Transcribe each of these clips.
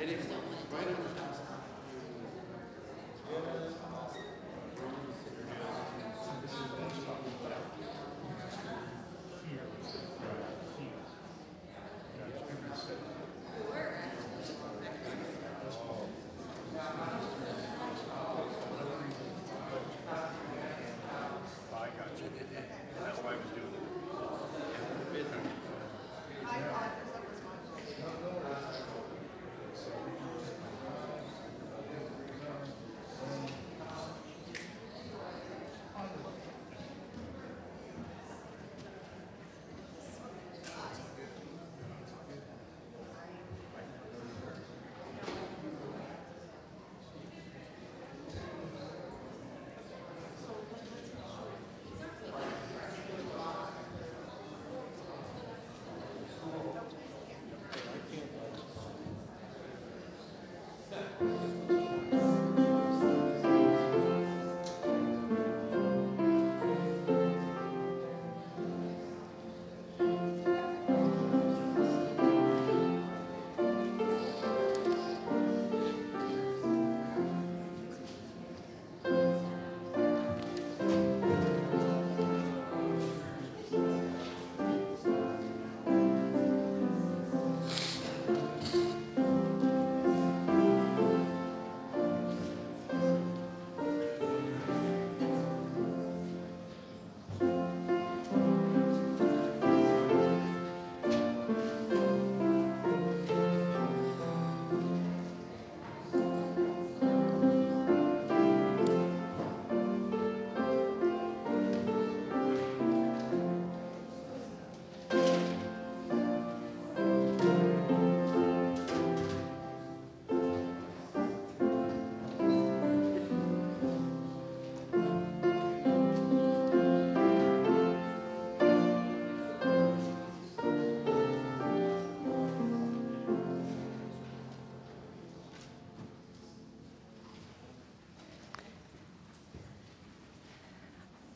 It is right on the house.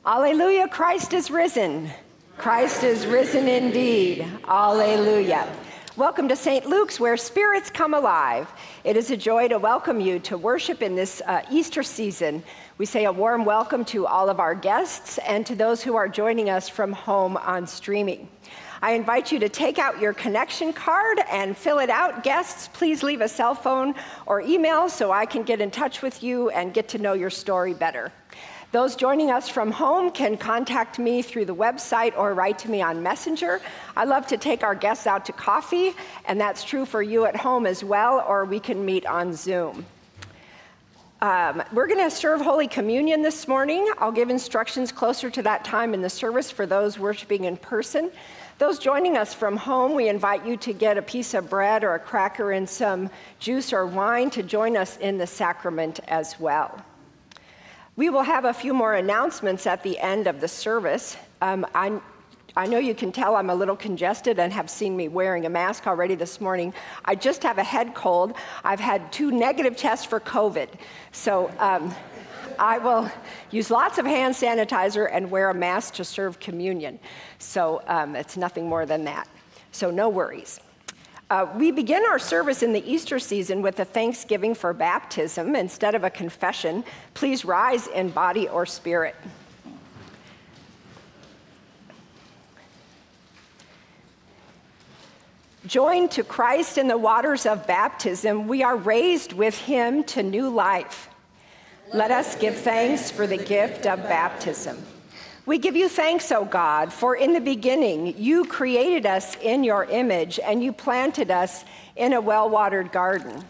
Alleluia, Christ is risen. Christ is risen indeed. Alleluia. Welcome to St. Luke's, where spirits come alive. It is a joy to welcome you to worship in this uh, Easter season. We say a warm welcome to all of our guests and to those who are joining us from home on streaming. I invite you to take out your connection card and fill it out. Guests, please leave a cell phone or email so I can get in touch with you and get to know your story better. Those joining us from home can contact me through the website or write to me on Messenger. I love to take our guests out to coffee, and that's true for you at home as well, or we can meet on Zoom. Um, we're going to serve Holy Communion this morning. I'll give instructions closer to that time in the service for those worshiping in person. Those joining us from home, we invite you to get a piece of bread or a cracker and some juice or wine to join us in the sacrament as well. We will have a few more announcements at the end of the service. Um, I, I know you can tell I'm a little congested and have seen me wearing a mask already this morning. I just have a head cold. I've had two negative tests for COVID. So um, I will use lots of hand sanitizer and wear a mask to serve communion. So um, it's nothing more than that. So no worries. Uh, we begin our service in the Easter season with a thanksgiving for baptism instead of a confession. Please rise in body or spirit. Joined to Christ in the waters of baptism, we are raised with him to new life. Let us give thanks for the gift of baptism. We give you thanks, O God, for in the beginning you created us in your image and you planted us in a well watered garden.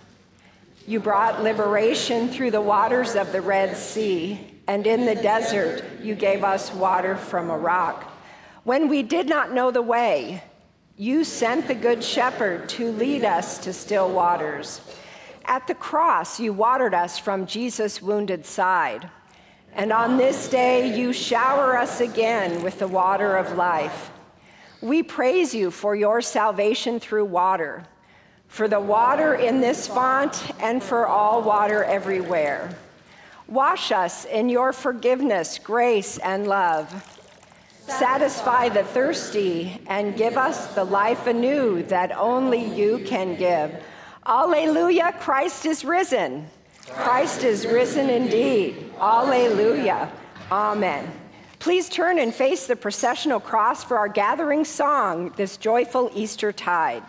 You brought liberation through the waters of the Red Sea, and in the desert you gave us water from a rock. When we did not know the way, you sent the Good Shepherd to lead us to still waters. At the cross, you watered us from Jesus' wounded side. And on this day, you shower us again with the water of life. We praise you for your salvation through water, for the water in this font, and for all water everywhere. Wash us in your forgiveness, grace, and love. Satisfy the thirsty and give us the life anew that only you can give. Alleluia, Christ is risen. Christ is risen indeed. Alleluia. Amen. Please turn and face the processional cross for our gathering song this joyful Easter tide.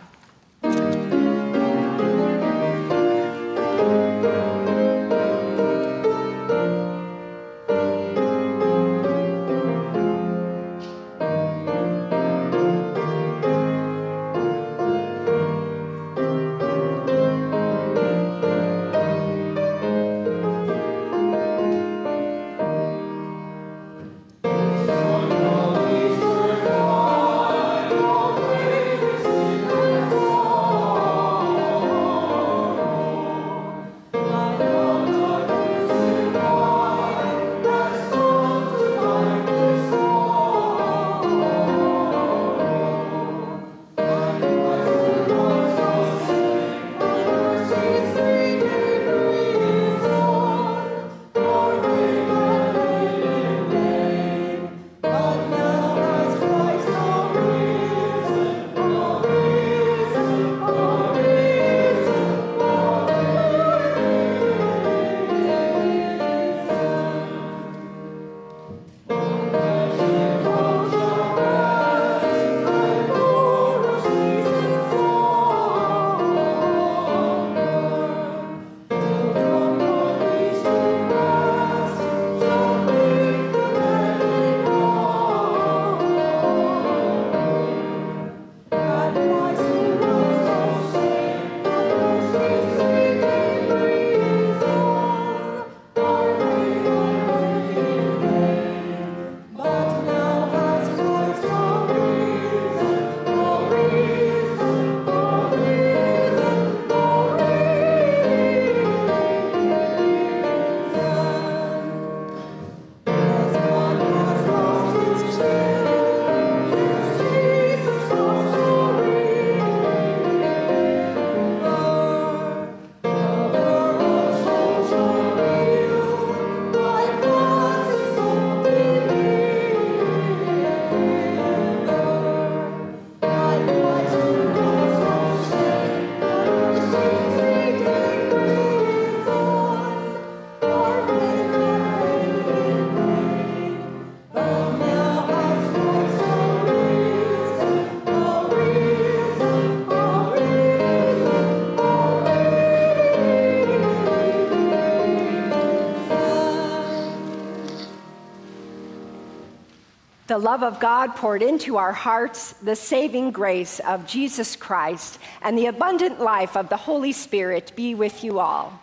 The love of God poured into our hearts, the saving grace of Jesus Christ, and the abundant life of the Holy Spirit be with you all.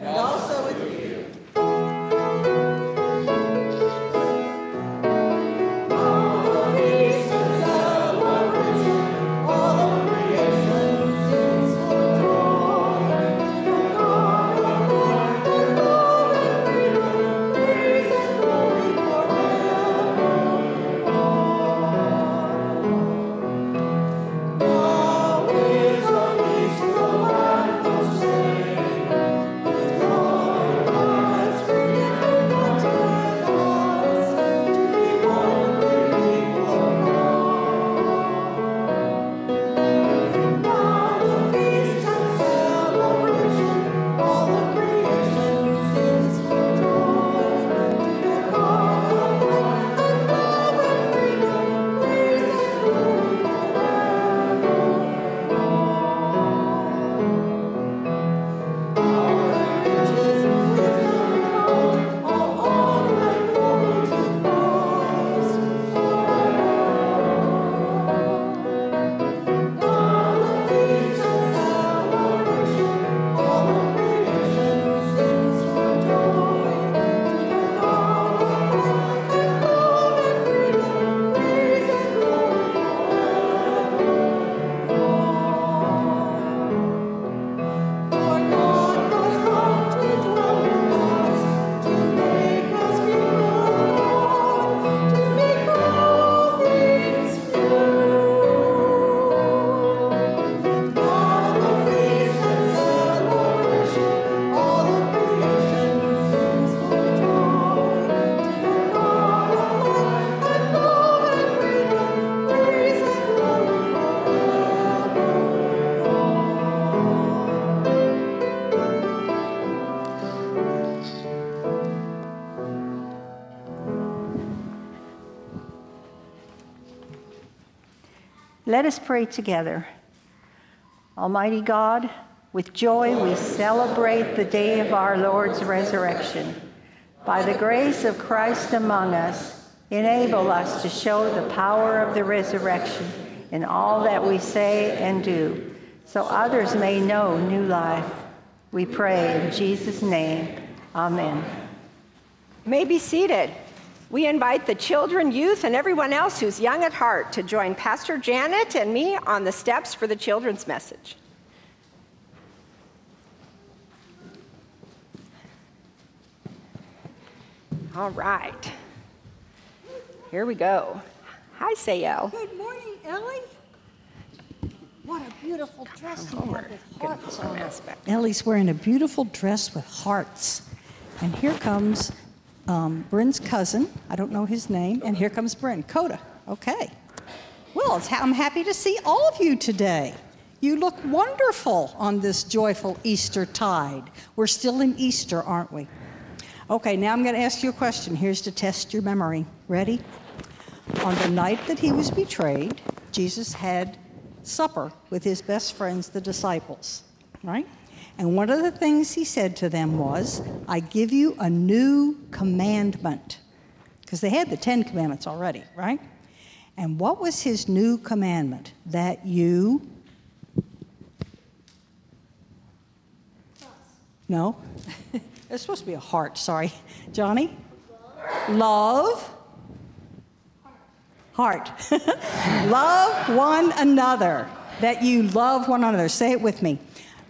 And also Let us pray together. Almighty God, with joy we celebrate the day of our Lord's resurrection. By the grace of Christ among us, enable us to show the power of the resurrection in all that we say and do, so others may know new life. We pray in Jesus' name. Amen. May be seated. We invite the children, youth, and everyone else who's young at heart to join Pastor Janet and me on the steps for the children's message. All right. Here we go. Hi, Sayel. Good morning, Ellie. What a beautiful dress you have with hearts on it. Ellie's wearing a beautiful dress with hearts. And here comes um, Bryn's cousin. I don't know his name. And here comes Bryn. Coda. Okay. Well, ha- I'm happy to see all of you today. You look wonderful on this joyful Easter tide. We're still in Easter, aren't we? Okay, now I'm going to ask you a question. Here's to test your memory. Ready? On the night that he was betrayed, Jesus had supper with his best friends, the disciples, right? And one of the things he said to them was, I give you a new commandment. Because they had the Ten Commandments already, right? And what was his new commandment? That you. No? it's supposed to be a heart, sorry. Johnny? Love. Heart. love one another. That you love one another. Say it with me.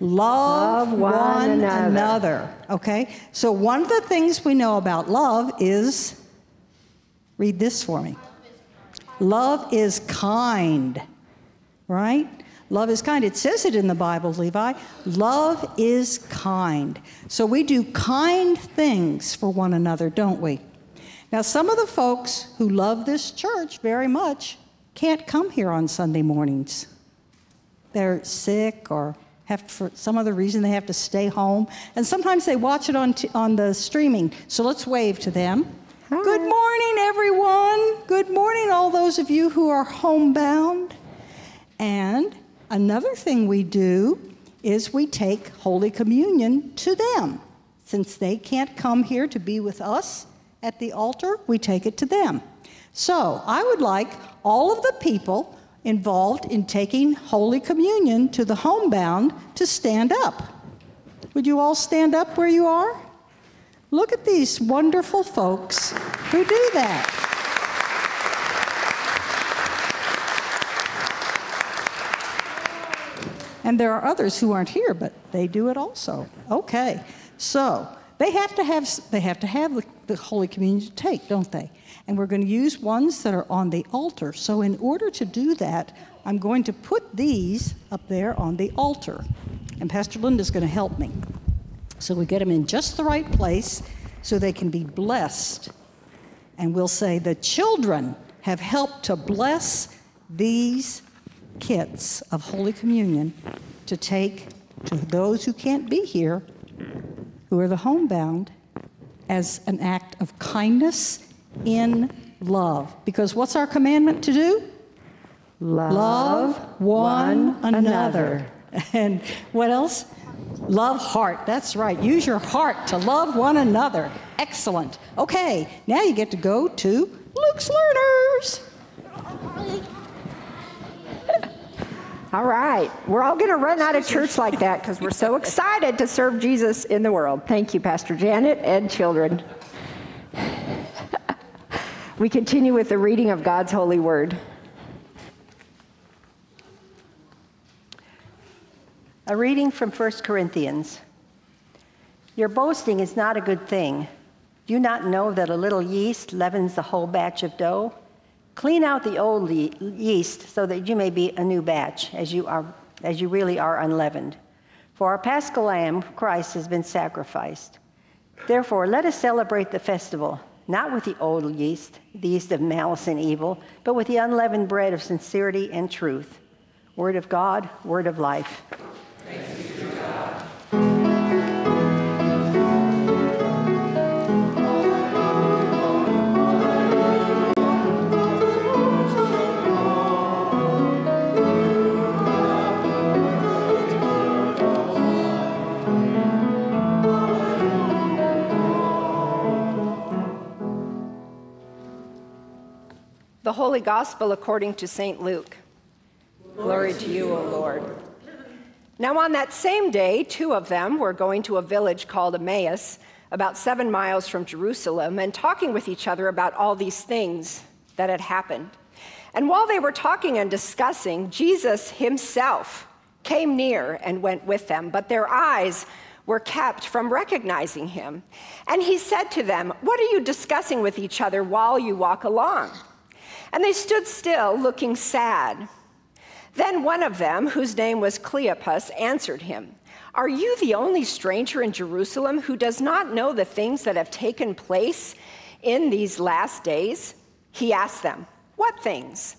Love, Love one another. another. Okay? So, one of the things we know about love is read this for me. Love is kind, right? Love is kind. It says it in the Bible, Levi. Love is kind. So we do kind things for one another, don't we? Now, some of the folks who love this church very much can't come here on Sunday mornings. They're sick or have for some other reason they have to stay home. And sometimes they watch it on, t- on the streaming. So let's wave to them. Good morning, everyone. Good morning, all those of you who are homebound. And another thing we do is we take Holy Communion to them. Since they can't come here to be with us at the altar, we take it to them. So I would like all of the people involved in taking Holy Communion to the homebound to stand up. Would you all stand up where you are? Look at these wonderful folks who do that. And there are others who aren't here, but they do it also. Okay, so they have to have they have to have the, the Holy Communion to take, don't they? And we're going to use ones that are on the altar. So in order to do that, I'm going to put these up there on the altar, and Pastor Linda's going to help me. So we get them in just the right place so they can be blessed. And we'll say, the children have helped to bless these kits of Holy Communion to take to those who can't be here, who are the homebound, as an act of kindness in love. Because what's our commandment to do? Love one, another. And what else? Love heart. That's right. Use your heart to love one another. Excellent. Okay, now you get to go to Luke's Learners. All right. We're all going to run out of church like that because we're so excited to serve Jesus in the world. Thank you, Pastor Janet and children. we continue with the reading of God's holy word. A reading from 1 Corinthians. Your boasting is not a good thing. Do you not know that a little yeast leavens the whole batch of dough? Clean out the old yeast so that you may be a new batch, as you, are, as you really are unleavened. For our paschal lamb, Christ, has been sacrificed. Therefore, let us celebrate the festival, not with the old yeast, the yeast of malice and evil, but with the unleavened bread of sincerity and truth. Word of God, word of life. Holy Gospel according to St. Luke. Glory to you, O Lord. Now, on that same day, two of them were going to a village called Emmaus, about seven miles from Jerusalem, and talking with each other about all these things that had happened. And while they were talking and discussing, Jesus himself came near and went with them, but their eyes were kept from recognizing him. And he said to them, What are you discussing with each other while you walk along? And they stood still, looking sad. Then one of them, whose name was Cleopas, answered him, Are you the only stranger in Jerusalem who does not know the things that have taken place in these last days? He asked them, What things?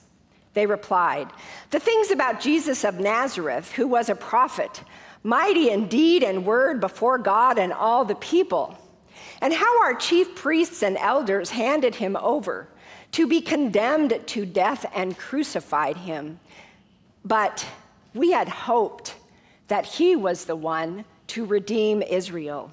They replied, The things about Jesus of Nazareth, who was a prophet mighty in deed and word before God and all the people, and how our chief priests and elders handed him over to be condemned to death and crucified him. But we had hoped that he was the one to redeem Israel.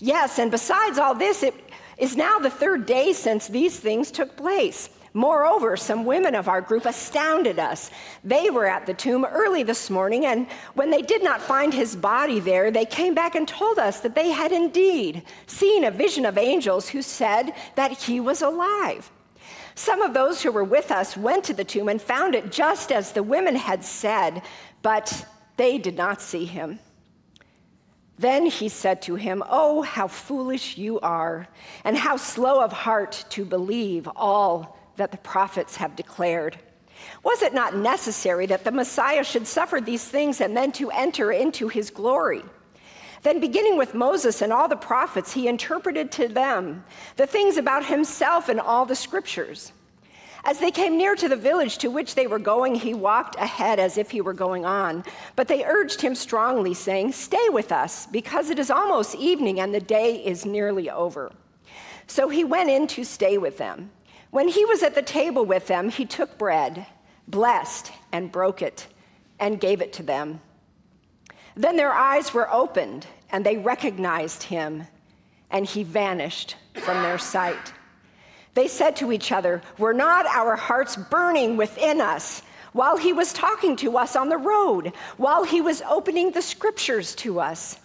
Yes, and besides all this, it is now the third day since these things took place. Moreover, some women of our group astounded us. They were at the tomb early this morning, and when they did not find his body there, they came back and told us that they had indeed seen a vision of angels who said that he was alive. Some of those who were with us went to the tomb and found it just as the women had said, but they did not see him. Then he said to him, Oh, how foolish you are, and how slow of heart to believe all that the prophets have declared. Was it not necessary that the Messiah should suffer these things and then to enter into his glory? Then, beginning with Moses and all the prophets, he interpreted to them the things about himself in all the scriptures. As they came near to the village to which they were going, he walked ahead as if he were going on. But they urged him strongly, saying, Stay with us, because it is almost evening and the day is nearly over. So he went in to stay with them. When he was at the table with them, he took bread, blessed, and broke it, and gave it to them. Then their eyes were opened, and they recognized him, and he vanished from their sight. They said to each other, Were not our hearts burning within us while he was talking to us on the road, while he was opening the scriptures to us?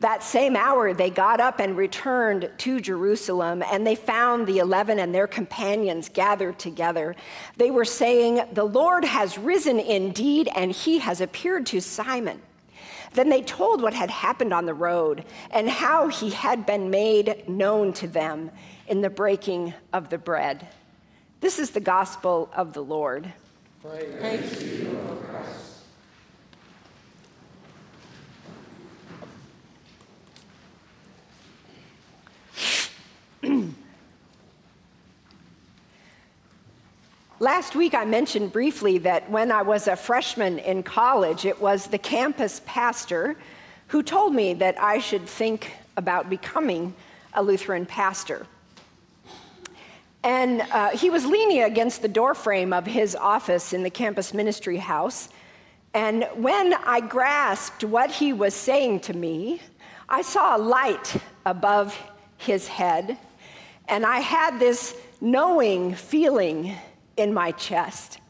That same hour, they got up and returned to Jerusalem, and they found the eleven and their companions gathered together. They were saying, The Lord has risen indeed, and he has appeared to Simon. Then they told what had happened on the road and how he had been made known to them in the breaking of the bread. This is the gospel of the Lord. Praise, Praise you, Christ. Last week, I mentioned briefly that when I was a freshman in college, it was the campus pastor who told me that I should think about becoming a Lutheran pastor. And uh, he was leaning against the doorframe of his office in the campus ministry house. And when I grasped what he was saying to me, I saw a light above his head and I had this knowing feeling in my chest.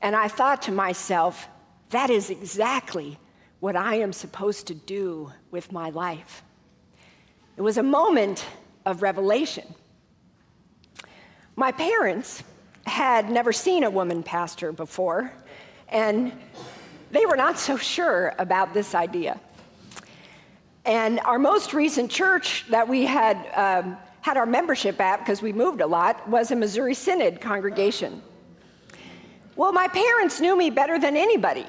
And I thought to myself, that is exactly what I am supposed to do with my life. It was a moment of revelation. My parents had never seen a woman pastor before, and they were not so sure about this idea. And our most recent church that we had um, had our membership at, because we moved a lot, was a Missouri Synod congregation. Well, my parents knew me better than anybody.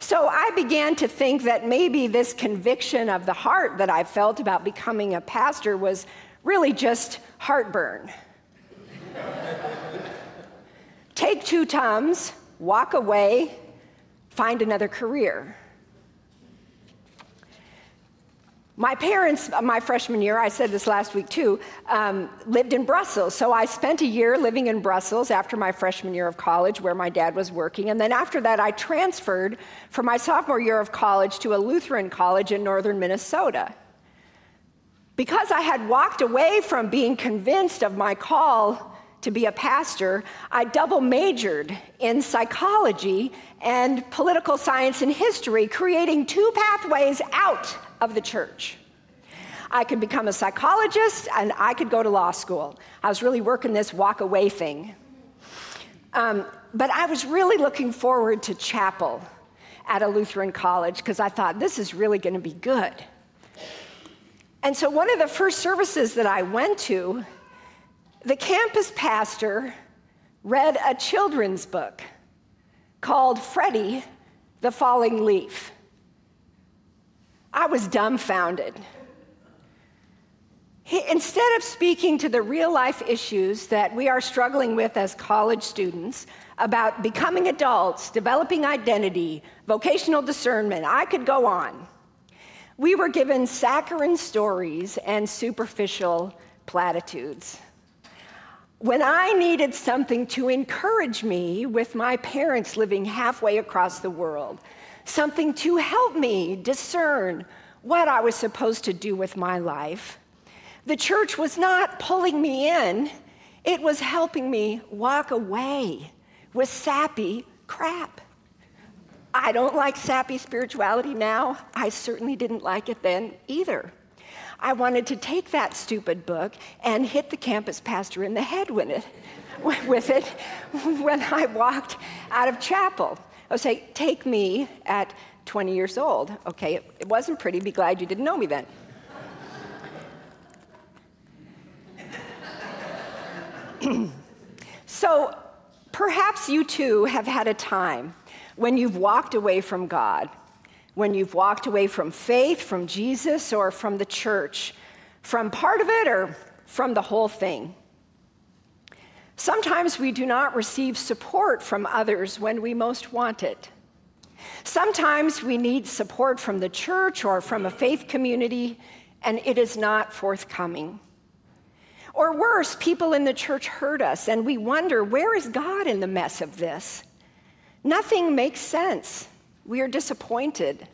So I began to think that maybe this conviction of the heart that I felt about becoming a pastor was really just heartburn. Take two Tums, walk away, find another career. My parents, uh, my freshman year, I said this last week too, um, lived in Brussels. So I spent a year living in Brussels after my freshman year of college, where my dad was working. And then after that, I transferred for my sophomore year of college to a Lutheran college in northern Minnesota. Because I had walked away from being convinced of my call to be a pastor, I double majored in psychology and political science and history, creating two pathways out of the church. I could become a psychologist and I could go to law school. I was really working this walk away thing. Um, but I was really looking forward to chapel at a Lutheran college because I thought this is really going to be good. And so, one of the first services that I went to, the campus pastor read a children's book called Freddie the Falling Leaf. I was dumbfounded. He, instead of speaking to the real life issues that we are struggling with as college students about becoming adults, developing identity, vocational discernment, I could go on. We were given saccharine stories and superficial platitudes. When I needed something to encourage me with my parents living halfway across the world, something to help me discern what I was supposed to do with my life, the church was not pulling me in, it was helping me walk away with sappy crap. I don't like sappy spirituality now. I certainly didn't like it then either. I wanted to take that stupid book and hit the campus pastor in the head with it, with it when I walked out of chapel. I would say, Take me at 20 years old. Okay, it, it wasn't pretty. Be glad you didn't know me then. so perhaps you too have had a time when you've walked away from God, when you've walked away from faith, from Jesus, or from the church, from part of it or from the whole thing. Sometimes we do not receive support from others when we most want it. Sometimes we need support from the church or from a faith community, and it is not forthcoming. Or worse, people in the church hurt us, and we wonder where is God in the mess of this? Nothing makes sense. We are disappointed.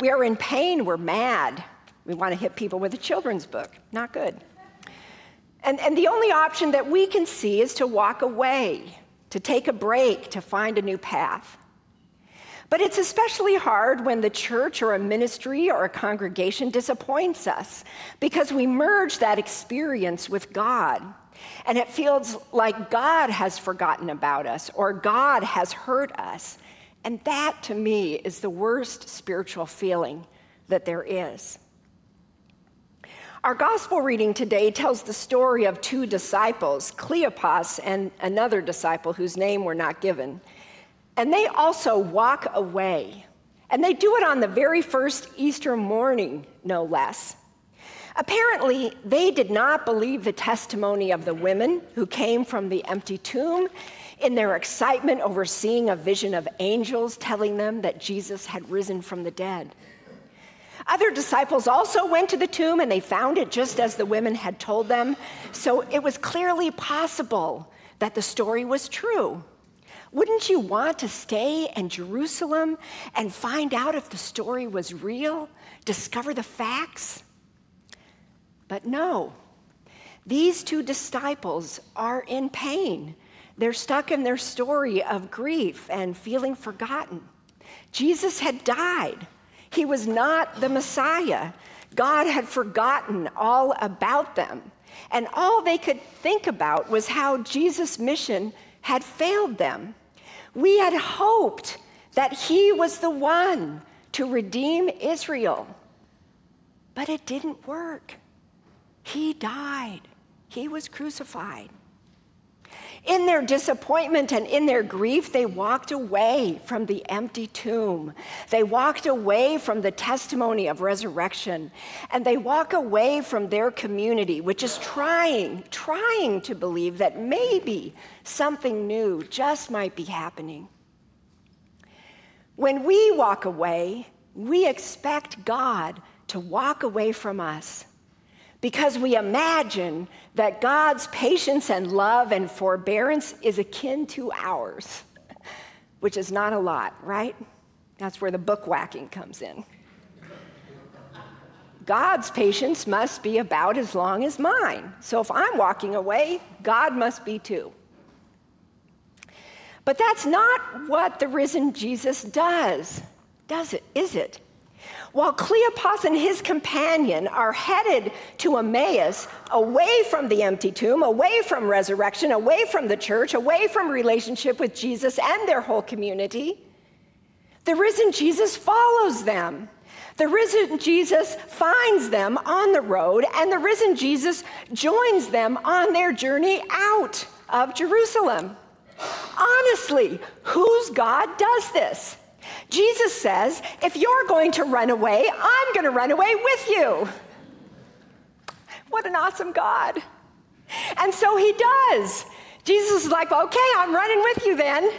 We are in pain. We're mad. We want to hit people with a children's book. Not good. And, and the only option that we can see is to walk away, to take a break, to find a new path. But it's especially hard when the church or a ministry or a congregation disappoints us because we merge that experience with God. And it feels like God has forgotten about us or God has hurt us. And that to me is the worst spiritual feeling that there is. Our gospel reading today tells the story of two disciples, Cleopas and another disciple whose name we're not given. And they also walk away. And they do it on the very first Easter morning, no less. Apparently, they did not believe the testimony of the women who came from the empty tomb in their excitement over seeing a vision of angels telling them that Jesus had risen from the dead. Other disciples also went to the tomb and they found it just as the women had told them. So it was clearly possible that the story was true. Wouldn't you want to stay in Jerusalem and find out if the story was real, discover the facts? But no, these two disciples are in pain. They're stuck in their story of grief and feeling forgotten. Jesus had died, he was not the Messiah. God had forgotten all about them. And all they could think about was how Jesus' mission had failed them. We had hoped that he was the one to redeem Israel, but it didn't work. He died, he was crucified. In their disappointment and in their grief, they walked away from the empty tomb. They walked away from the testimony of resurrection. And they walk away from their community, which is trying, trying to believe that maybe something new just might be happening. When we walk away, we expect God to walk away from us because we imagine that God's patience and love and forbearance is akin to ours, which is not a lot, right? That's where the book whacking comes in. God's patience must be about as long as mine. So if I'm walking away, God must be too. But that's not what the risen Jesus does, does it? Is it? While Cleopas and his companion are headed to Emmaus, away from the empty tomb, away from resurrection, away from the church, away from relationship with Jesus and their whole community, the risen Jesus follows them. The risen Jesus finds them on the road, and the risen Jesus joins them on their journey out of Jerusalem. Honestly, whose God does this? Jesus says, if you're going to run away, I'm going to run away with you. What an awesome God. And so he does. Jesus is like, okay, I'm running with you then.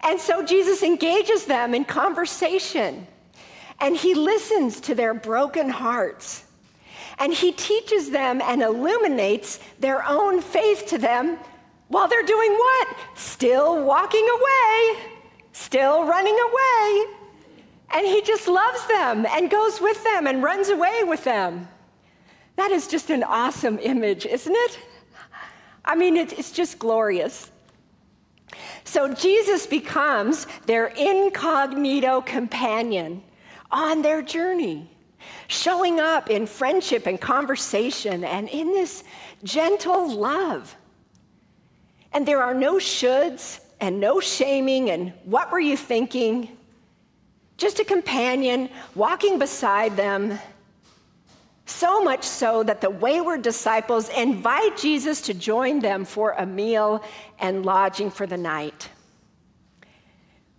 And so Jesus engages them in conversation and he listens to their broken hearts. And he teaches them and illuminates their own faith to them while they're doing what? Still walking away still running away. And he just loves them and goes with them and runs away with them. That is just an awesome image, isn't it? I mean, it's just glorious. So Jesus becomes their incognito companion on their journey, showing up in friendship and conversation and in this gentle love. And there are no shoulds and no shaming and what were you thinking? Just a companion walking beside them. So much so that the wayward disciples invite Jesus to join them for a meal and lodging for the night.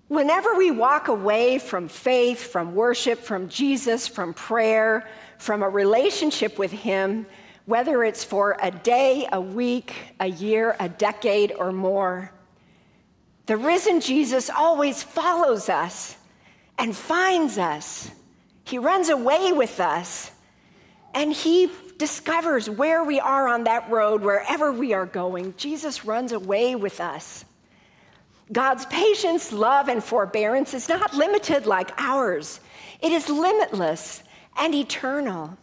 Whenever we walk away from faith, from worship, from Jesus, from prayer, from a relationship with Him, whether it's for a day, a week, a year, a decade, or more, the risen Jesus always follows us and finds us. He runs away with us and he discovers where we are on that road, wherever we are going. Jesus runs away with us. God's patience, love, and forbearance is not limited like ours, it is limitless and eternal.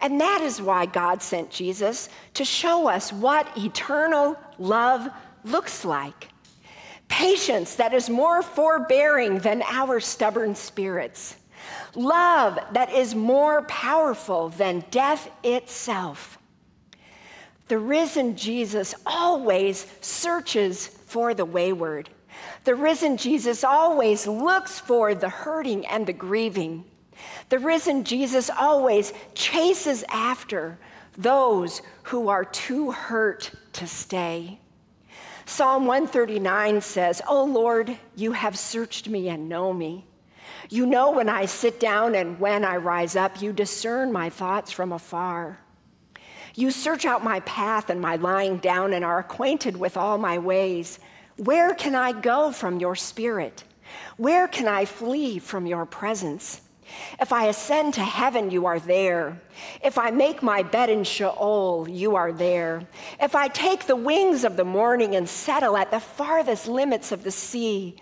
And that is why God sent Jesus to show us what eternal love looks like patience that is more forbearing than our stubborn spirits, love that is more powerful than death itself. The risen Jesus always searches for the wayward. The risen Jesus always looks for the hurting and the grieving. The risen Jesus always chases after those who are too hurt to stay. Psalm 139 says, Oh Lord, you have searched me and know me. You know when I sit down and when I rise up. You discern my thoughts from afar. You search out my path and my lying down and are acquainted with all my ways. Where can I go from your spirit? Where can I flee from your presence? If I ascend to heaven, you are there. If I make my bed in Sheol, you are there. If I take the wings of the morning and settle at the farthest limits of the sea,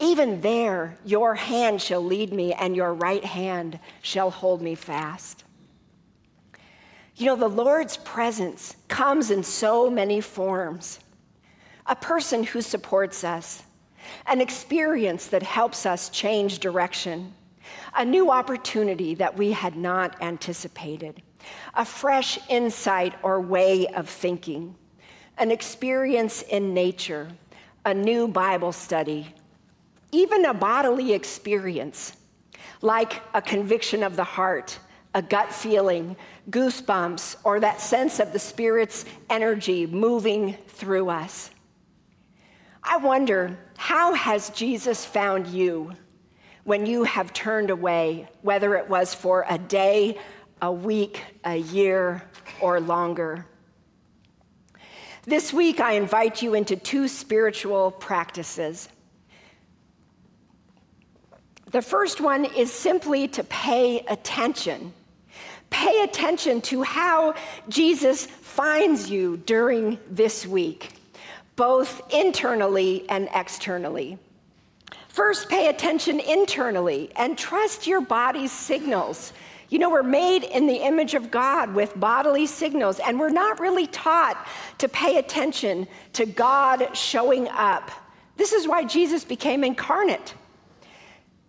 even there your hand shall lead me, and your right hand shall hold me fast. You know, the Lord's presence comes in so many forms a person who supports us, an experience that helps us change direction a new opportunity that we had not anticipated, a fresh insight or way of thinking, an experience in nature, a new Bible study, even a bodily experience like a conviction of the heart, a gut feeling, goosebumps, or that sense of the Spirit's energy moving through us. I wonder, how has Jesus found you? When you have turned away, whether it was for a day, a week, a year, or longer. This week, I invite you into two spiritual practices. The first one is simply to pay attention. Pay attention to how Jesus finds you during this week, both internally and externally. First, pay attention internally and trust your body's signals. You know, we're made in the image of God with bodily signals, and we're not really taught to pay attention to God showing up. This is why Jesus became incarnate.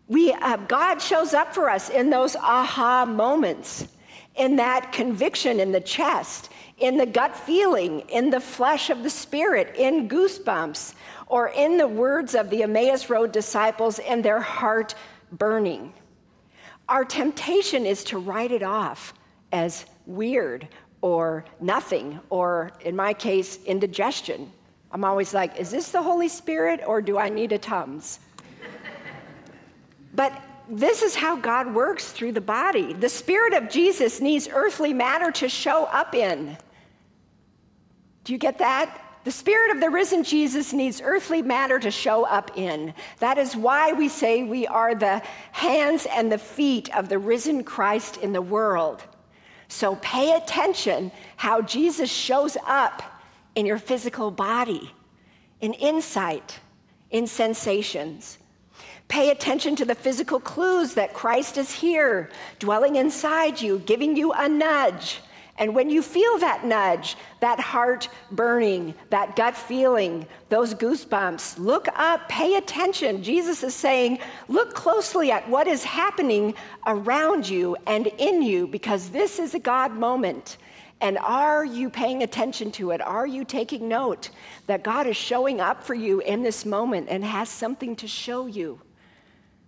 We, uh, God shows up for us in those aha moments, in that conviction in the chest, in the gut feeling, in the flesh of the spirit, in goosebumps, or in the words of the Emmaus Road disciples and their heart burning. Our temptation is to write it off as weird or nothing, or in my case, indigestion. I'm always like, is this the Holy Spirit or do I need a Tums? but this is how God works through the body. The Spirit of Jesus needs earthly matter to show up in. Do you get that? The Spirit of the risen Jesus needs earthly matter to show up in. That is why we say we are the hands and the feet of the risen Christ in the world. So pay attention how Jesus shows up in your physical body, in insight, in sensations. Pay attention to the physical clues that Christ is here, dwelling inside you, giving you a nudge and when you feel that nudge, that heart burning, that gut feeling, those goosebumps, look up, pay attention. Jesus is saying, look closely at what is happening around you and in you because this is a God moment. And are you paying attention to it? Are you taking note that God is showing up for you in this moment and has something to show you?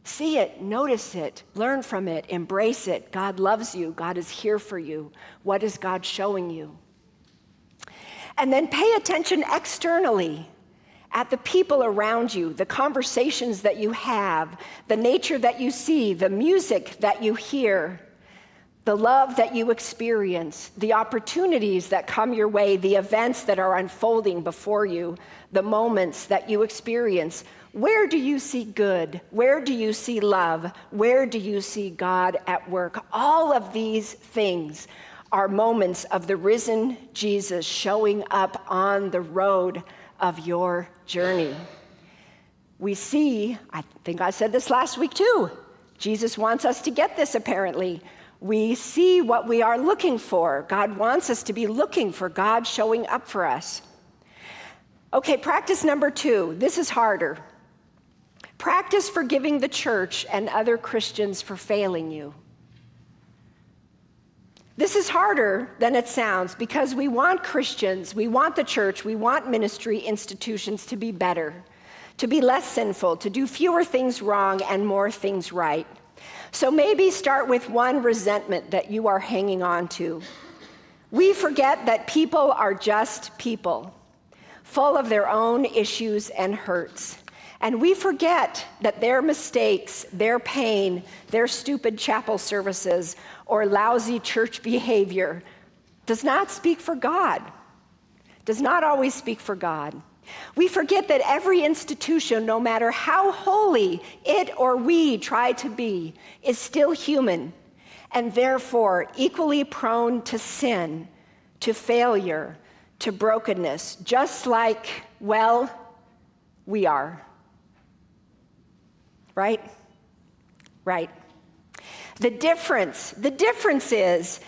See it, notice it, learn from it, embrace it. God loves you, God is here for you. What is God showing you? And then pay attention externally at the people around you, the conversations that you have, the nature that you see, the music that you hear, the love that you experience, the opportunities that come your way, the events that are unfolding before you, the moments that you experience. Where do you see good? Where do you see love? Where do you see God at work? All of these things are moments of the risen Jesus showing up on the road of your journey. We see, I think I said this last week too, Jesus wants us to get this apparently. We see what we are looking for. God wants us to be looking for God showing up for us. Okay, practice number two. This is harder. Practice forgiving the church and other Christians for failing you. This is harder than it sounds because we want Christians, we want the church, we want ministry institutions to be better, to be less sinful, to do fewer things wrong and more things right. So maybe start with one resentment that you are hanging on to. We forget that people are just people, full of their own issues and hurts. And we forget that their mistakes, their pain, their stupid chapel services, or lousy church behavior does not speak for God, does not always speak for God. We forget that every institution, no matter how holy it or we try to be, is still human and therefore equally prone to sin, to failure, to brokenness, just like, well, we are right? Right. The difference, the difference is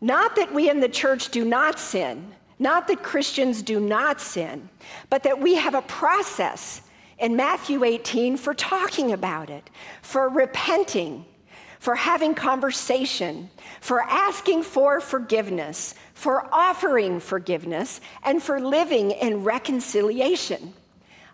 not that we in the church do not sin, not that Christians do not sin, but that we have a process in Matthew 18 for talking about it, for repenting, for having conversation, for asking for forgiveness, for offering forgiveness, and for living in reconciliation.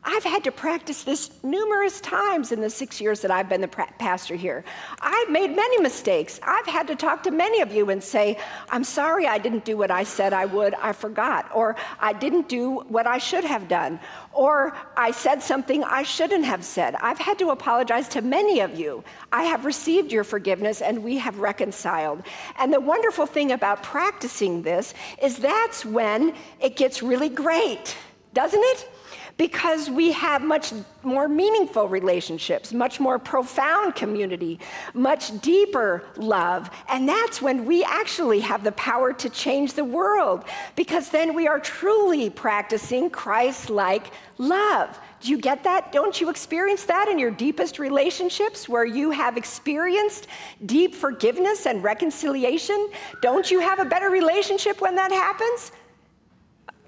I've had to practice this numerous times in the six years that I've been the pastor here. I've made many mistakes. I've had to talk to many of you and say, I'm sorry I didn't do what I said I would, I forgot. Or I didn't do what I should have done. Or I said something I shouldn't have said. I've had to apologize to many of you. I have received your forgiveness and we have reconciled. And the wonderful thing about practicing this is that's when it gets really great, doesn't it? Because we have much more meaningful relationships, much more profound community, much deeper love. And that's when we actually have the power to change the world because then we are truly practicing Christ like love. Do you get that? Don't you experience that in your deepest relationships where you have experienced deep forgiveness and reconciliation? Don't you have a better relationship when that happens?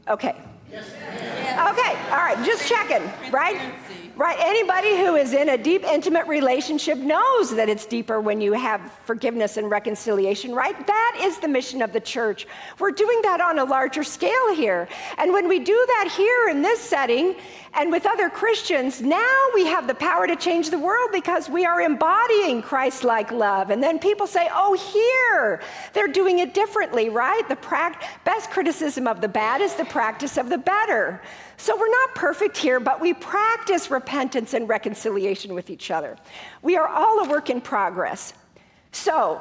Okay. Okay, all right, just checking, right? Right? Anybody who is in a deep, intimate relationship knows that it's deeper when you have forgiveness and reconciliation, right? That is the mission of the church. We're doing that on a larger scale here. And when we do that here in this setting and with other Christians, now we have the power to change the world because we are embodying Christ like love. And then people say, oh, here, they're doing it differently, right? The pra- best criticism of the bad is the practice of the better. So we're not perfect here, but we practice repentance and reconciliation with each other. We are all a work in progress. So,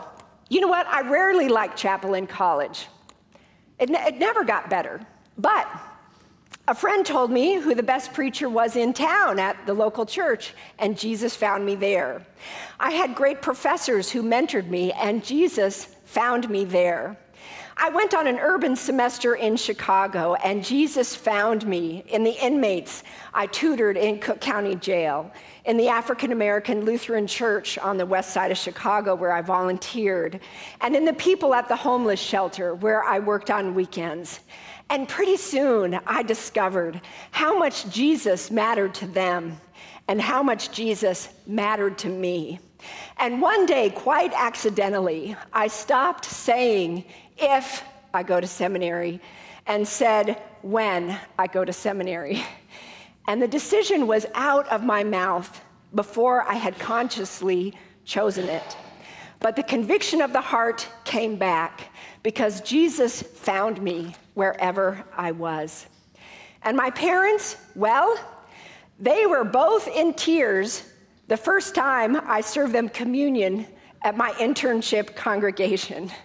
you know what? I rarely liked chapel in college. It, ne- it never got better. But a friend told me who the best preacher was in town at the local church, and Jesus found me there. I had great professors who mentored me, and Jesus found me there. I went on an urban semester in Chicago, and Jesus found me in the inmates I tutored in Cook County Jail, in the African American Lutheran Church on the west side of Chicago, where I volunteered, and in the people at the homeless shelter, where I worked on weekends. And pretty soon, I discovered how much Jesus mattered to them and how much Jesus mattered to me. And one day, quite accidentally, I stopped saying, if I go to seminary, and said, when I go to seminary. And the decision was out of my mouth before I had consciously chosen it. But the conviction of the heart came back because Jesus found me wherever I was. And my parents, well, they were both in tears the first time I served them communion at my internship congregation.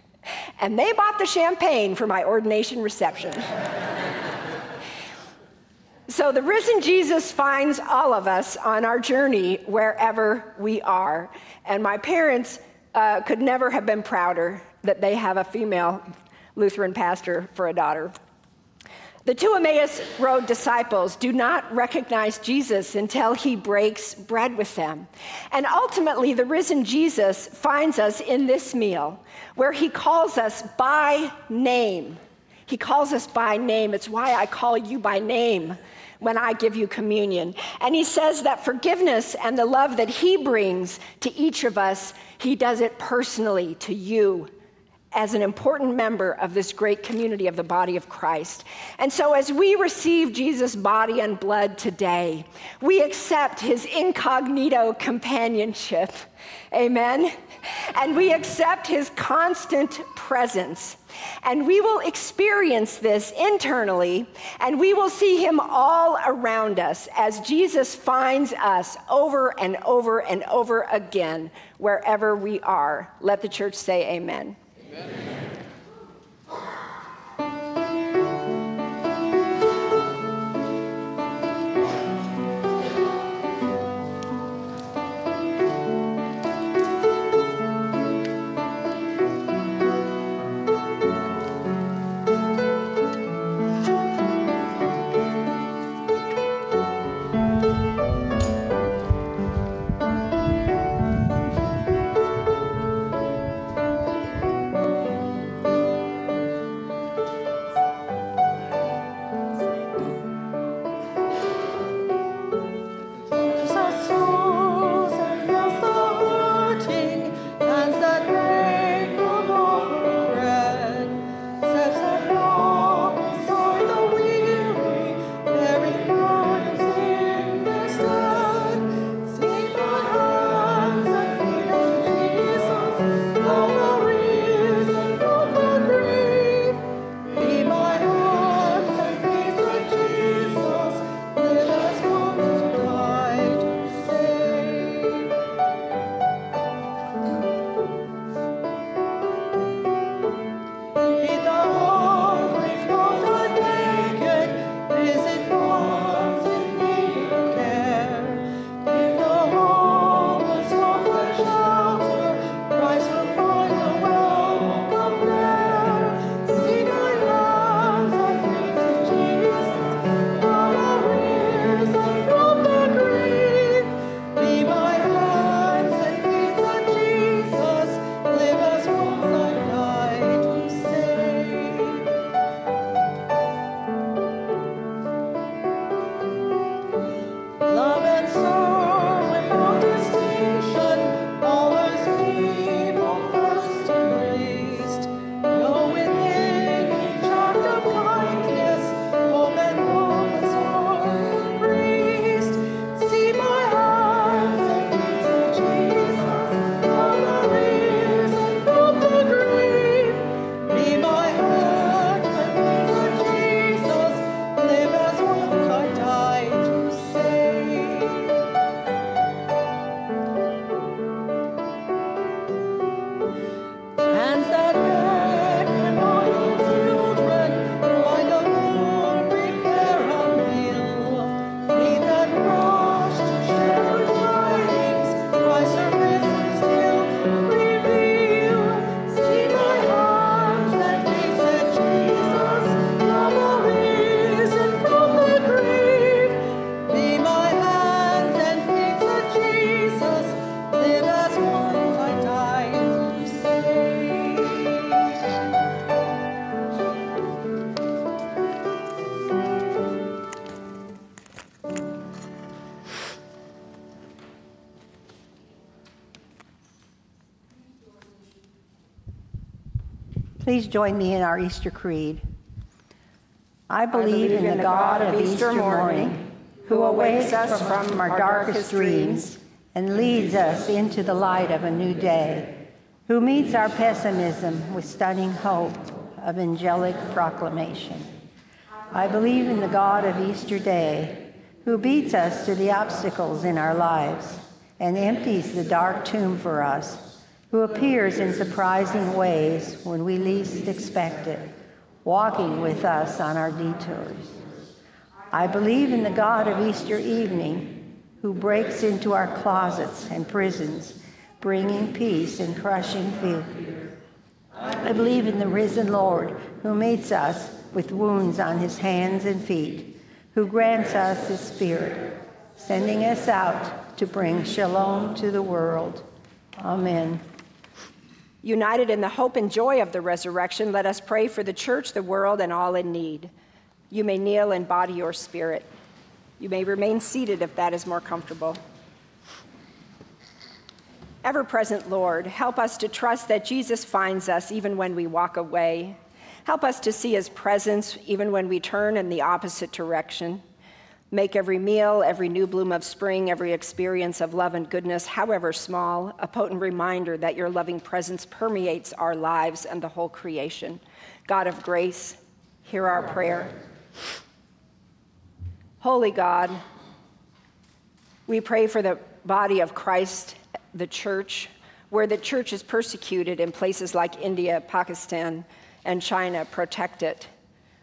And they bought the champagne for my ordination reception. so the risen Jesus finds all of us on our journey wherever we are. And my parents uh, could never have been prouder that they have a female Lutheran pastor for a daughter. The two Emmaus Road disciples do not recognize Jesus until he breaks bread with them. And ultimately, the risen Jesus finds us in this meal where he calls us by name. He calls us by name. It's why I call you by name when I give you communion. And he says that forgiveness and the love that he brings to each of us, he does it personally to you as an important member of this great community of the body of Christ. And so, as we receive Jesus' body and blood today, we accept his incognito companionship. Amen. And we accept his constant presence. And we will experience this internally, and we will see him all around us as Jesus finds us over and over and over again wherever we are. Let the church say, Amen. Amen. Please join me in our Easter Creed. I believe, in the God of Easter morning, who awakes us from our darkest dreams and leads us into the light of a new day, who meets our pessimism with stunning hope of angelic proclamation. I believe in the God of Easter Day, who beats us to the obstacles in our lives and empties the dark tomb for us, who appears in surprising ways when we least expect it, walking with us on our detours. I believe in the God of Easter evening, who breaks into our closets and prisons, bringing peace and crushing fear. I believe in the risen Lord, who meets us with wounds on his hands and feet, who grants us his spirit, sending us out to bring shalom to the world. Amen. United in the hope and joy of the resurrection, let us pray for the church, the world, and all in need. You may kneel in body or spirit. You may remain seated if that is more comfortable. Ever present Lord, help us to trust that Jesus finds us even when we walk away. Help us to see his presence even when we turn in the opposite direction. Make every meal, every new bloom of spring, every experience of love and goodness, however small, a potent reminder that your loving presence permeates our lives and the whole creation. God of grace, hear our prayer. Holy God, we pray for the body of Christ, the church, where the church is persecuted in places like India, Pakistan, and China. Protect it.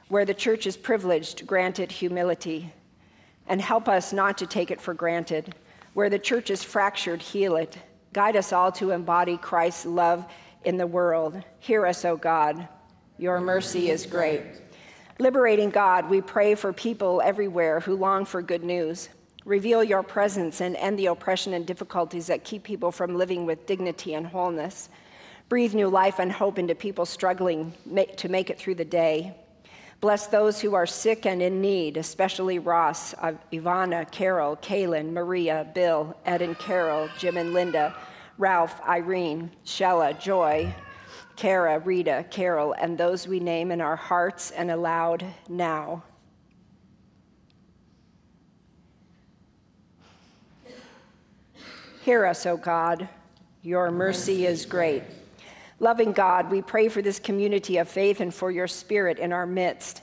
Where the church is privileged, grant it humility and help us not to take it for granted. Where the church is fractured, heal it. Guide us all to embody Christ's love in the world. Hear us, O God. Your mercy is great. Liberating God, we pray for people everywhere who long for good news. Reveal your presence and end the oppression and difficulties that keep people from living with dignity and wholeness. Breathe new life and hope into people struggling to make it through the day. Bless those who are sick and in need, especially Ross, uh, Ivana, Carol, Kaylin, Maria, Bill, Ed and Carol, Jim and Linda, Ralph, Irene, Shella, Joy, Kara, Rita, Carol, and those we name in our hearts and aloud now. Hear us, O God. Your mercy is great. Loving God, we pray for this community of faith and for your spirit in our midst.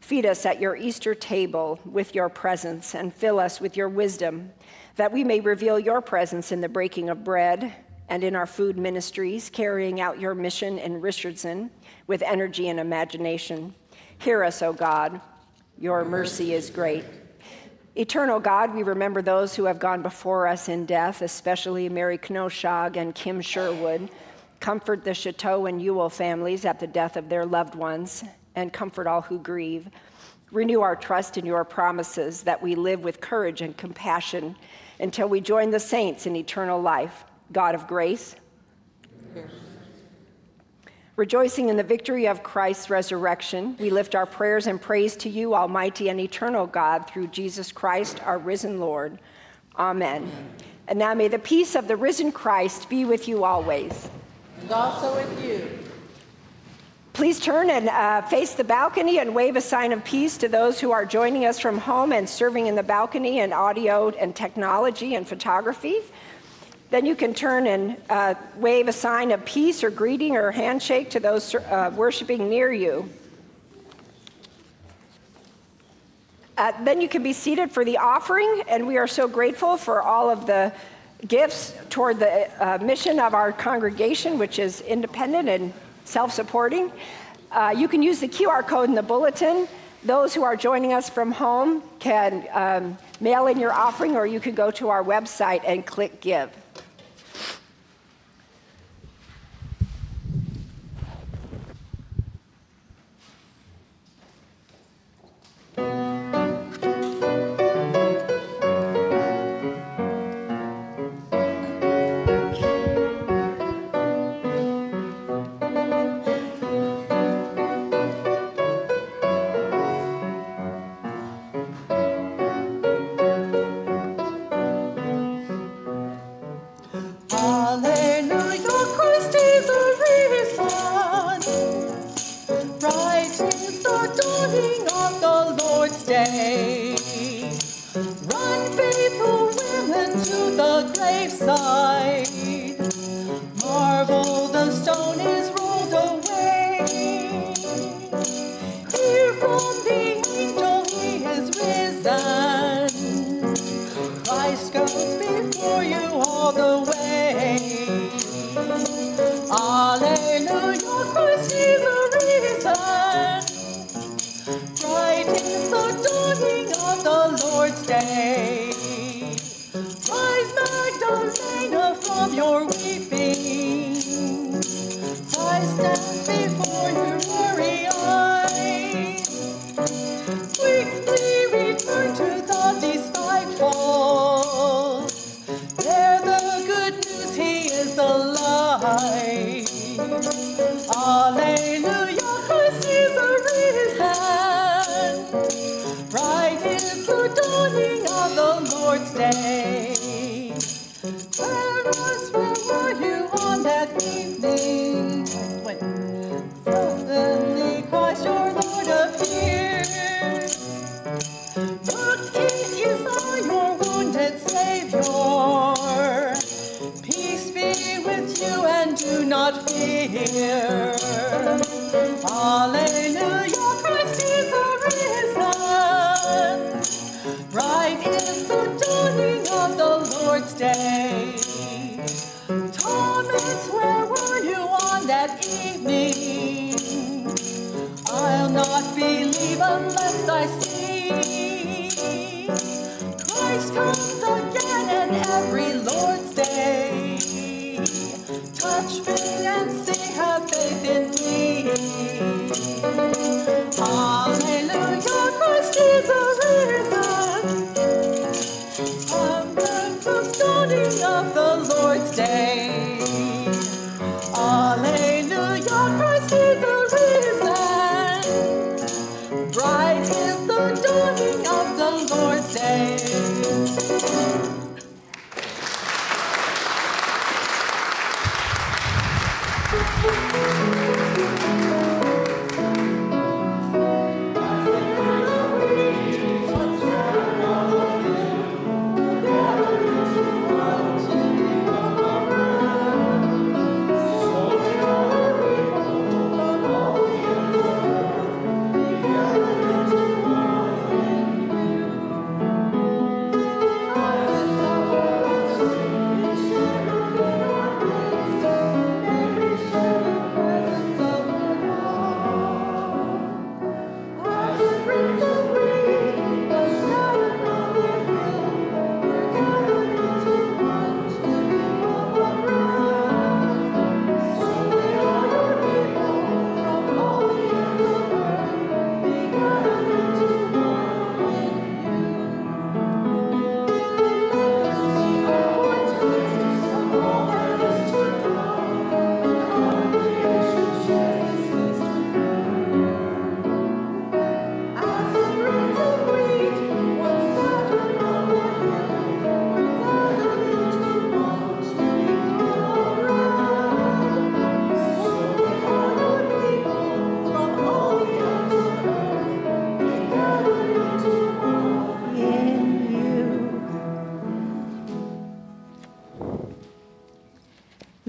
Feed us at your Easter table with your presence and fill us with your wisdom, that we may reveal your presence in the breaking of bread and in our food ministries, carrying out your mission in Richardson with energy and imagination. Hear us, O God. Your mercy is great. Eternal God, we remember those who have gone before us in death, especially Mary Knoshog and Kim Sherwood Comfort the Chateau and Ewell families at the death of their loved ones, and comfort all who grieve. Renew our trust in your promises that we live with courage and compassion until we join the saints in eternal life. God of grace. Rejoicing in the victory of Christ's resurrection, we lift our prayers and praise to you, Almighty and eternal God, through Jesus Christ, our risen Lord. Amen. Amen. And now may the peace of the risen Christ be with you always and also with you. Please turn and uh, face the balcony and wave a sign of peace to those who are joining us from home and serving in the balcony in audio and technology and photography. Then you can turn and uh, wave a sign of peace or greeting or handshake to those uh, worshiping near you. Uh, then you can be seated for the offering, and we are so grateful for all of the gifts toward the uh, mission of our congregation, which is independent and self supporting. Uh, you can use the QR code in the bulletin. Those who are joining us from home can um, mail in your offering, or you can go to our website and click Give. Side.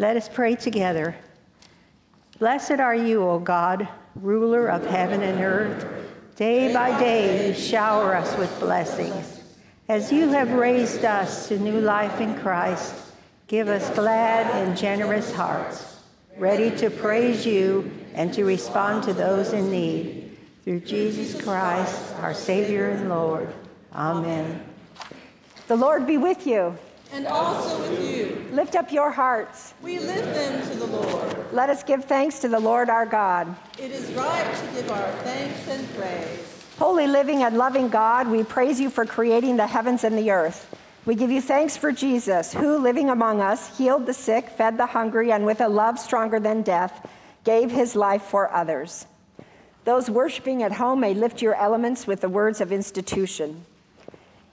Let us pray together. Blessed are you, O God, ruler of heaven and earth. Day by day you shower us with blessings. As you have raised us to new life in Christ, give us glad and generous hearts, ready to praise you and to respond to those in need. Through Jesus Christ, our Savior and Lord. Amen. The Lord be with you. And also with you. Lift up your hearts. We lift them to the Lord. Let us give thanks to the Lord our God. It is right to give our thanks and praise. Holy, living, and loving God, we praise you for creating the heavens and the earth. We give you thanks for Jesus, who, living among us, healed the sick, fed the hungry, and with a love stronger than death, gave his life for others. Those worshiping at home may lift your elements with the words of institution.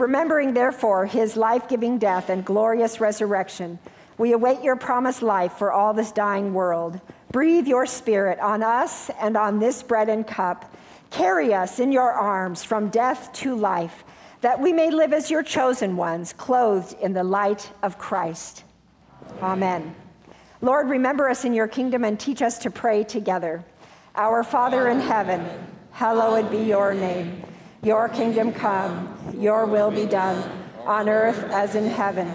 Remembering, therefore, his life giving death and glorious resurrection, we await your promised life for all this dying world. Breathe your spirit on us and on this bread and cup. Carry us in your arms from death to life, that we may live as your chosen ones, clothed in the light of Christ. Amen. Lord, remember us in your kingdom and teach us to pray together. Our Father in heaven, hallowed be your name. Your kingdom come, your will be done, on earth as in heaven.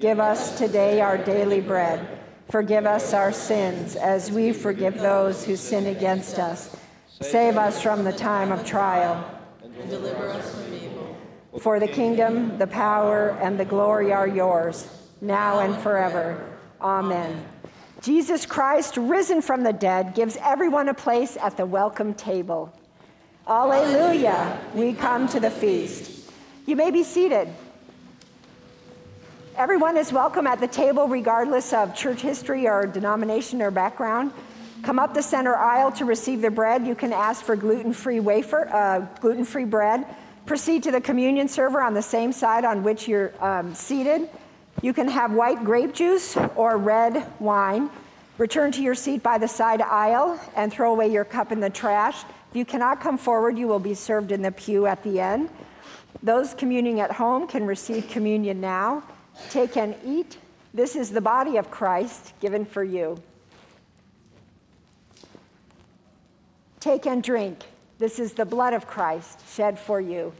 Give us today our daily bread. Forgive us our sins as we forgive those who sin against us. Save us from the time of trial. And deliver us from evil. For the kingdom, the power, and the glory are yours, now and forever. Amen. Jesus Christ, risen from the dead, gives everyone a place at the welcome table. Alleluia. We come to the feast. You may be seated. Everyone is welcome at the table, regardless of church history or denomination or background. Come up the center aisle to receive the bread. You can ask for gluten-free wafer, uh, gluten-free bread. Proceed to the communion server on the same side on which you're um, seated. You can have white grape juice or red wine. Return to your seat by the side aisle and throw away your cup in the trash. If you cannot come forward, you will be served in the pew at the end. Those communing at home can receive communion now. Take and eat. This is the body of Christ given for you. Take and drink. This is the blood of Christ shed for you.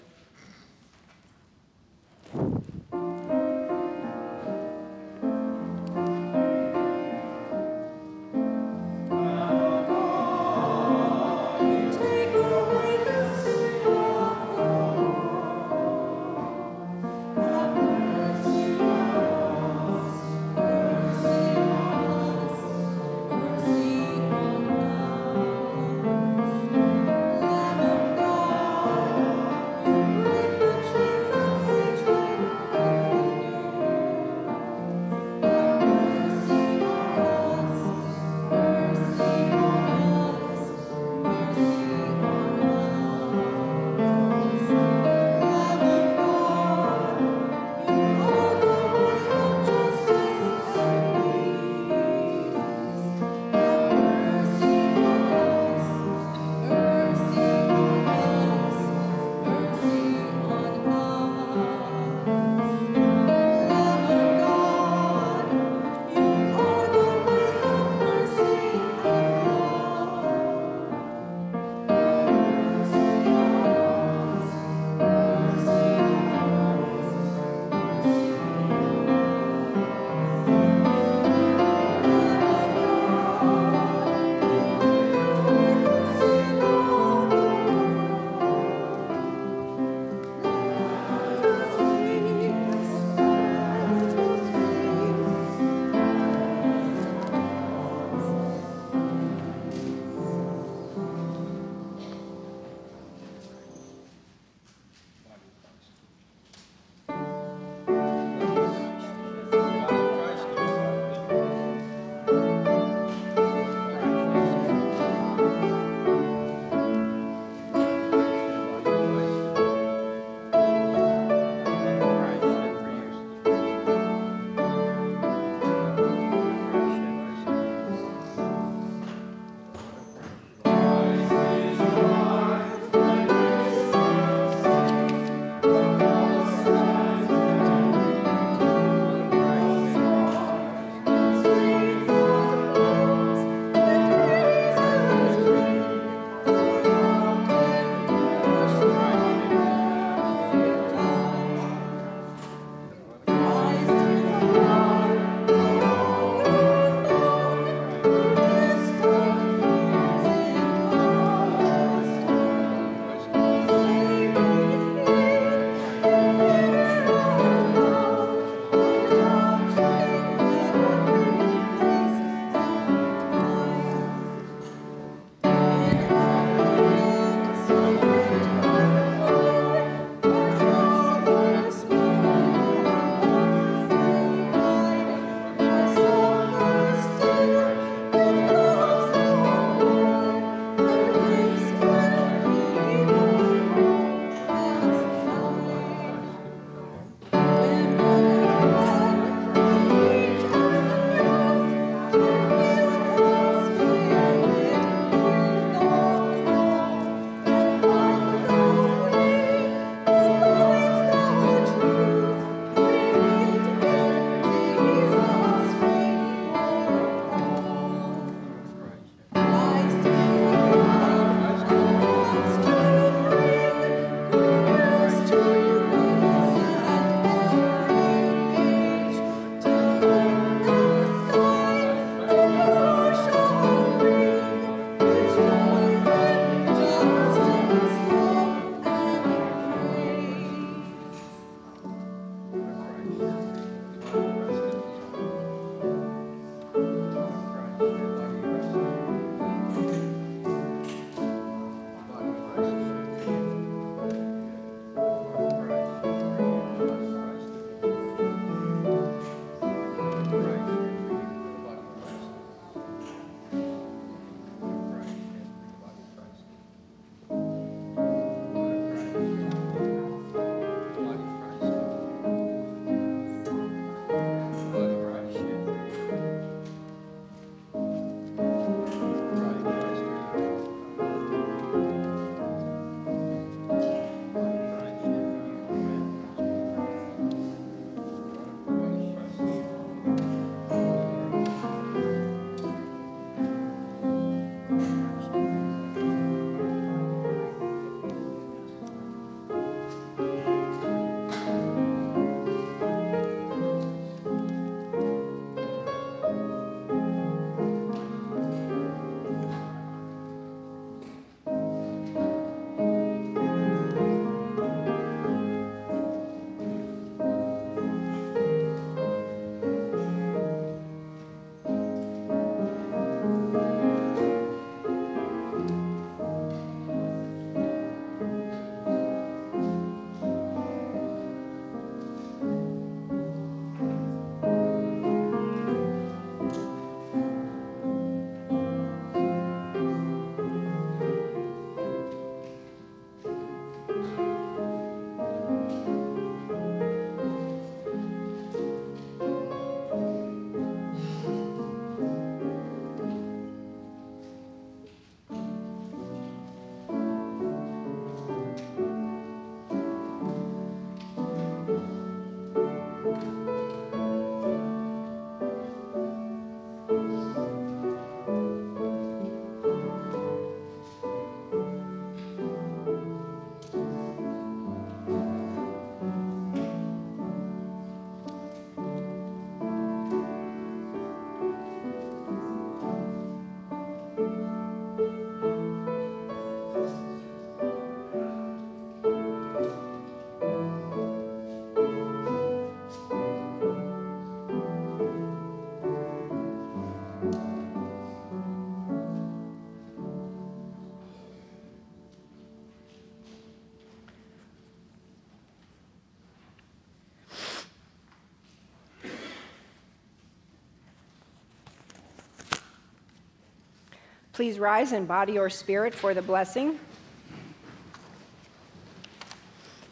Please rise in body or spirit for the blessing.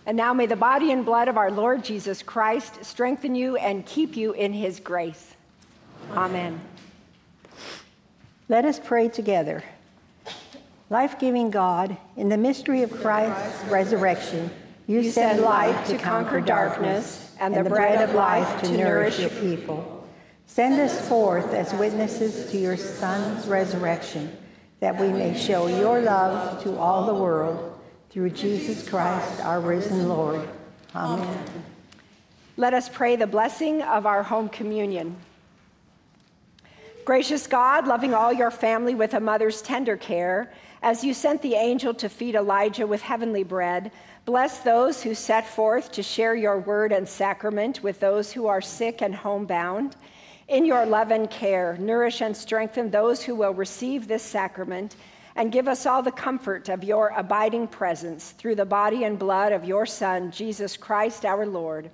And now may the body and blood of our Lord Jesus Christ strengthen you and keep you in his grace. Amen. Let us pray together. Life giving God, in the mystery of Christ's resurrection, you, send light to conquer darkness and the bread of life to nourish your people. Send us forth as witnesses to your Son's resurrection, that we may show your love to all the world through Jesus Christ, our risen Lord. Amen. Let us pray the blessing of our home communion. Gracious God, loving all your family with a mother's tender care, as you sent the angel to feed Elijah with heavenly bread, bless those who set forth to share your word and sacrament with those who are sick and homebound. In your love and care, nourish and strengthen those who will receive this sacrament, and give us all the comfort of your abiding presence through the body and blood of your Son, Jesus Christ our Lord.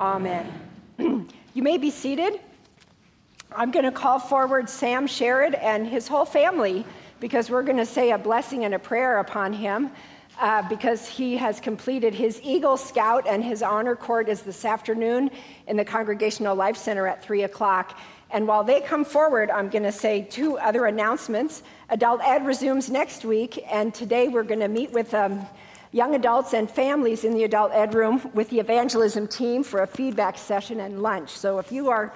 Amen. you may be seated. I'm going to call forward Sam Sherrod and his whole family because we're going to say a blessing and a prayer upon him uh, because he has completed his Eagle Scout and his honor court is this afternoon in the Congregational Life Center at 3 o'clock. And while they come forward, I'm going to say two other announcements. Adult Ed resumes next week, and today we're going to meet with um, young adults and families in the Adult Ed room with the evangelism team for a feedback session and lunch. So if you are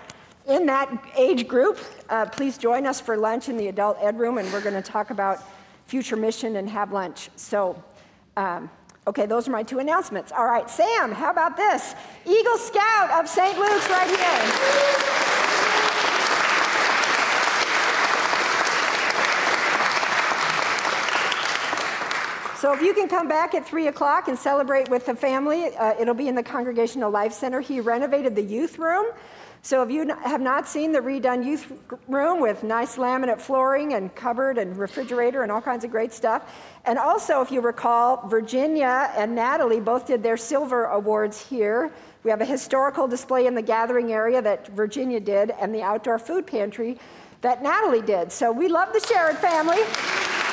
in that age group, uh, please join us for lunch in the adult ed room, and we're going to talk about future mission and have lunch. So, um, okay, those are my two announcements. All right, Sam, how about this? Eagle Scout of St. Luke's right here. So if you can come back at 3 o'clock and celebrate with the family, uh, it'll be in the Congregational Life Center. He renovated the youth room. So if you have not seen the redone youth room with nice laminate flooring and cupboard and refrigerator and all kinds of great stuff. And also, if you recall, Virginia and Natalie both did their silver awards here. We have a historical display in the gathering area that Virginia did and the outdoor food pantry that Natalie did. So we love the Sherrod family.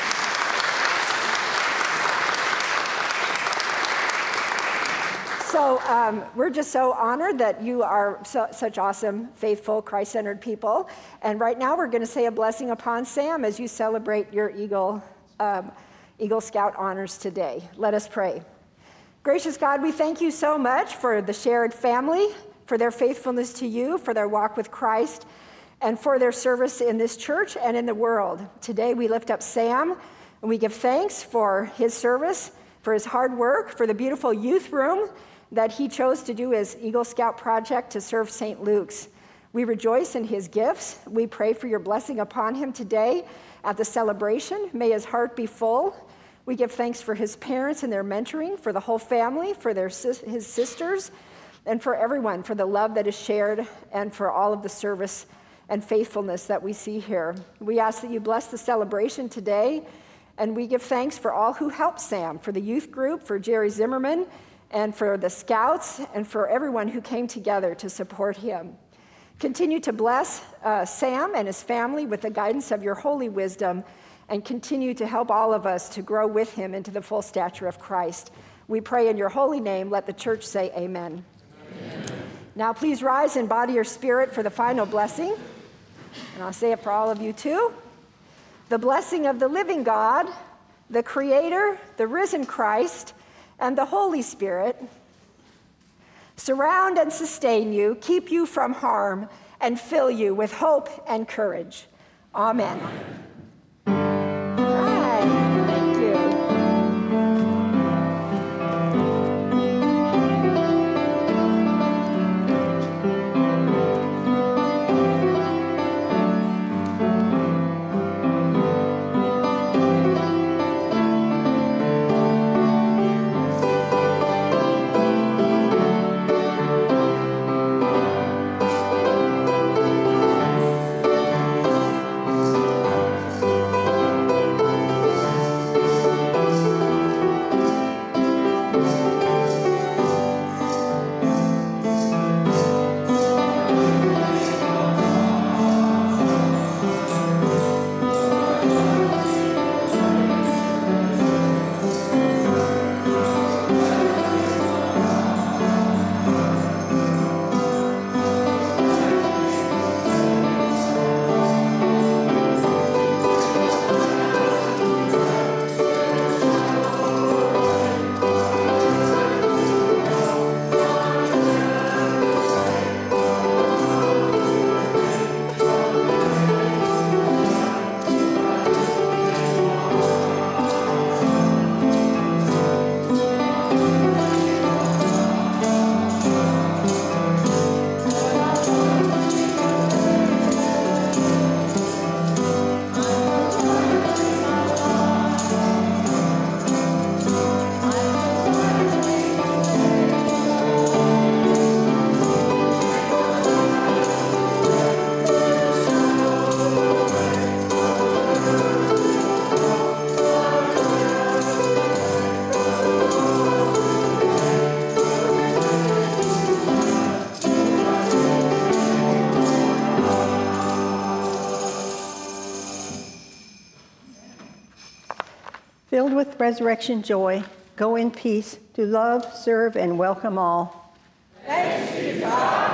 So um, we're just so honored that you are so, such awesome, faithful, Christ centered people. And right now we're going to say a blessing upon Sam as you celebrate your Eagle, um, Eagle Scout honors today. Let us pray. Gracious God, we thank you so much for the Sherrod family, for their faithfulness to you, for their walk with Christ, and for their service in this church and in the world. Today we lift up Sam and we give thanks for his service, for his hard work, for the beautiful youth room that he chose to do his Eagle Scout project to serve St. Luke's. We rejoice in his gifts. We pray for your blessing upon him today at the celebration. May his heart be full. We give thanks for his parents and their mentoring, for the whole family, for their, his sisters, and for everyone, for the love that is shared, and for all of the service and faithfulness that we see here. We ask that you bless the celebration today, and we give thanks for all who helped Sam, for the youth group, for Jerry Zimmerman, and for the scouts, and for everyone who came together to support him. Continue to bless uh, Sam and his family with the guidance of your holy wisdom, and continue to help all of us to grow with him into the full stature of Christ. We pray in your holy name. Let the church say amen. amen. Now, please rise in body or spirit for the final blessing. And I'll say it for all of you too. The blessing of the living God, the Creator, the risen Christ, and the Holy Spirit surround and sustain you, keep you from harm, and fill you with hope and courage. Amen. Right. Resurrection joy, go in peace to love, serve, and welcome all. Thanks be God.